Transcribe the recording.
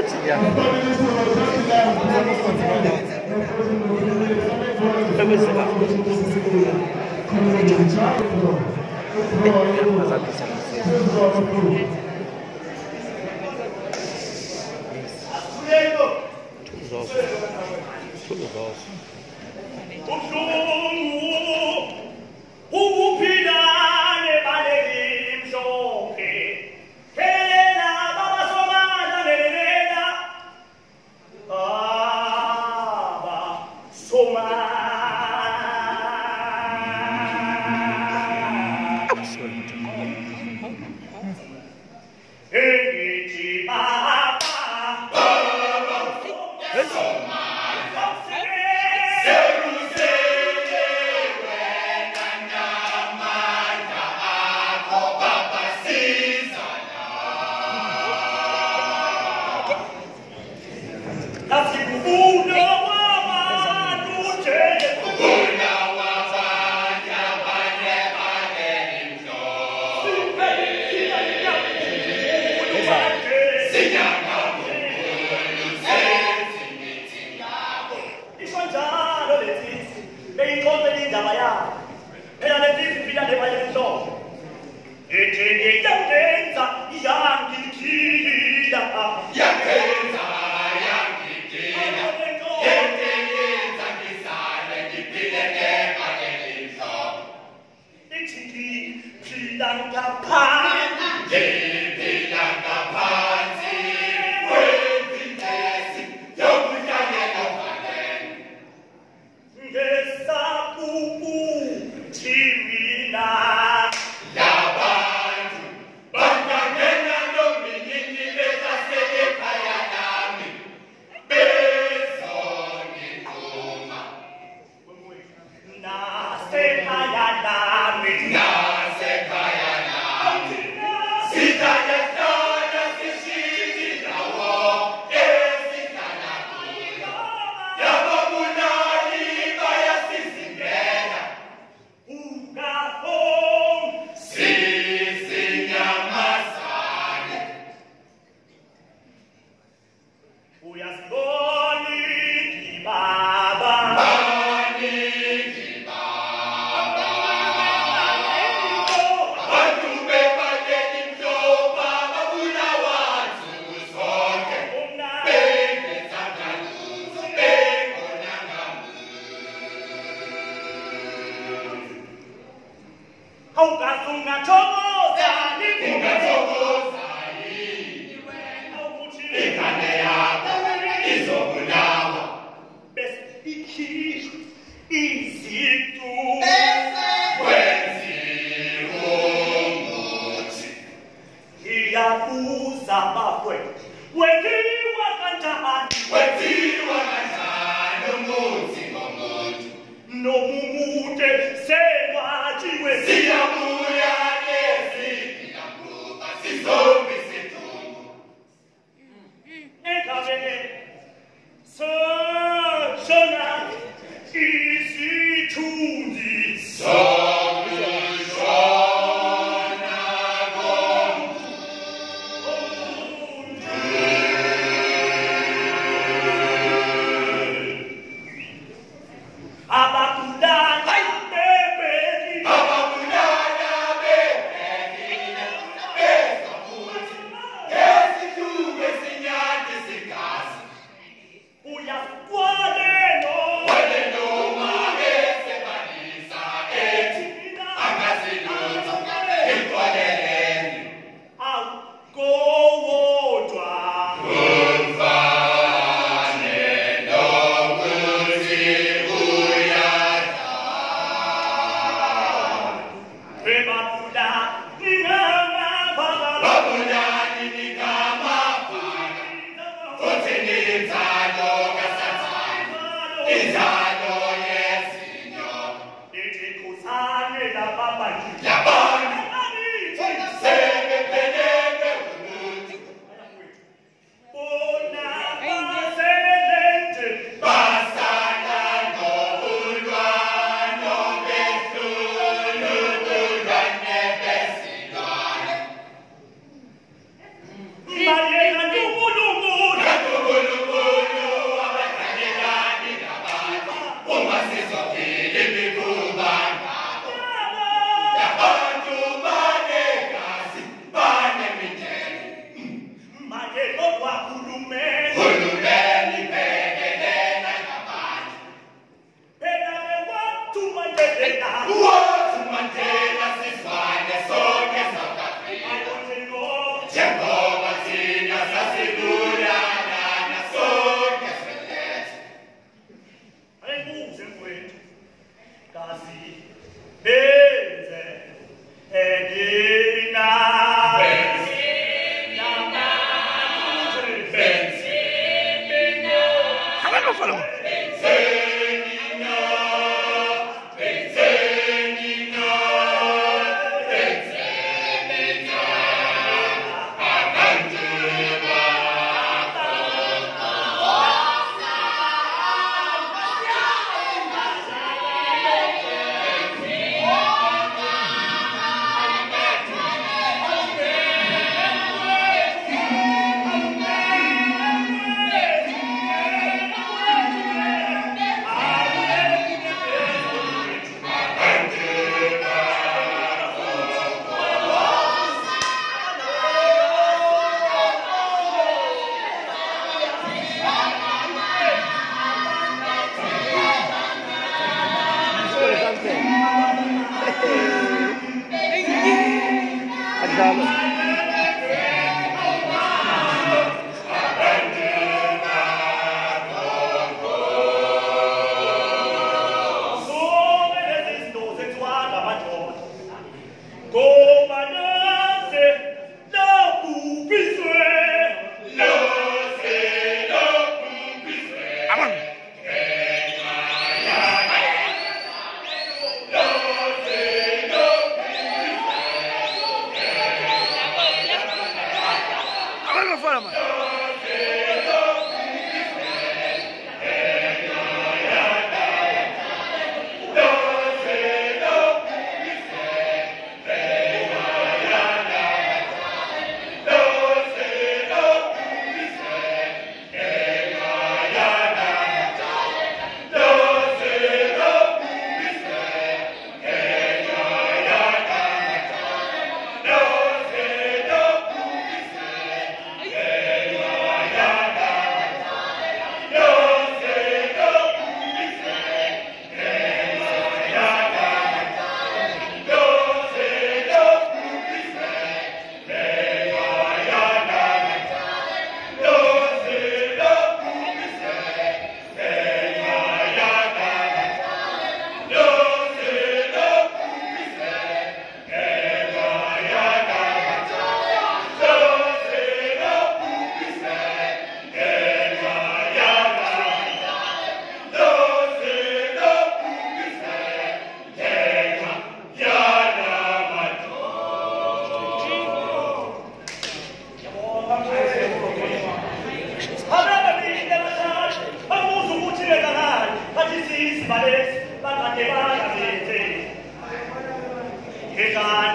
asiyelo ubuhlungu de Valenzuela. Easy to Carlos. fora, mano. bathi sizibalesi bangade bangabenze ngekani